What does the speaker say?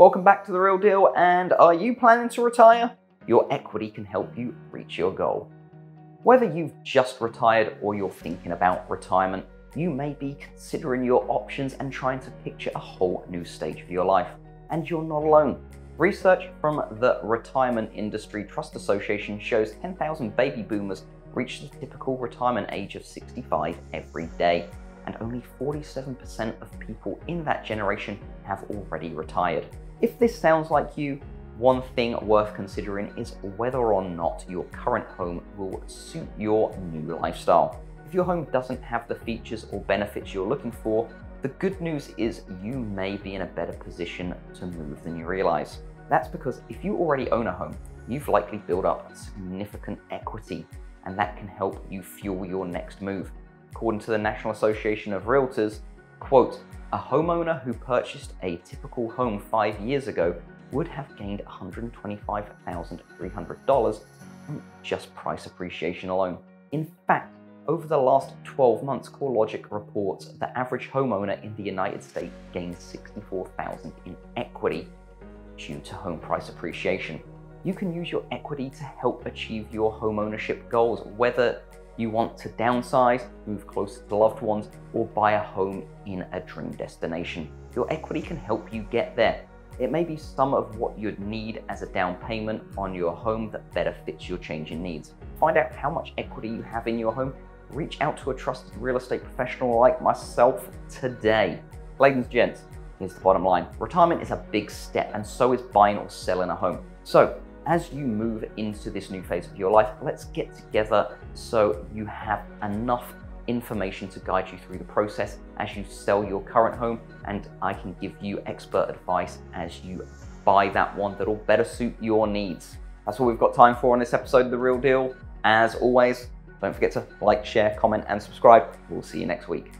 Welcome back to The Real Deal, and are you planning to retire? Your equity can help you reach your goal. Whether you've just retired or you're thinking about retirement, you may be considering your options and trying to picture a whole new stage of your life. And you're not alone. Research from the Retirement Industry Trust Association shows 10,000 baby boomers reach the typical retirement age of 65 every day, and only 47% of people in that generation have already retired. If this sounds like you, one thing worth considering is whether or not your current home will suit your new lifestyle. If your home doesn't have the features or benefits you're looking for, the good news is you may be in a better position to move than you realize. That's because if you already own a home, you've likely built up significant equity and that can help you fuel your next move. According to the National Association of Realtors, quote, a homeowner who purchased a typical home five years ago would have gained $125,300 from just price appreciation alone. In fact, over the last 12 months, CoreLogic reports the average homeowner in the United States gained $64,000 in equity due to home price appreciation you can use your equity to help achieve your homeownership goals, whether you want to downsize, move closer to loved ones, or buy a home in a dream destination. Your equity can help you get there. It may be some of what you'd need as a down payment on your home that better fits your changing needs. Find out how much equity you have in your home. Reach out to a trusted real estate professional like myself today. Ladies and gents, here's the bottom line. Retirement is a big step, and so is buying or selling a home. So, as you move into this new phase of your life, let's get together so you have enough information to guide you through the process as you sell your current home, and I can give you expert advice as you buy that one that'll better suit your needs. That's all we've got time for on this episode of The Real Deal. As always, don't forget to like, share, comment, and subscribe. We'll see you next week.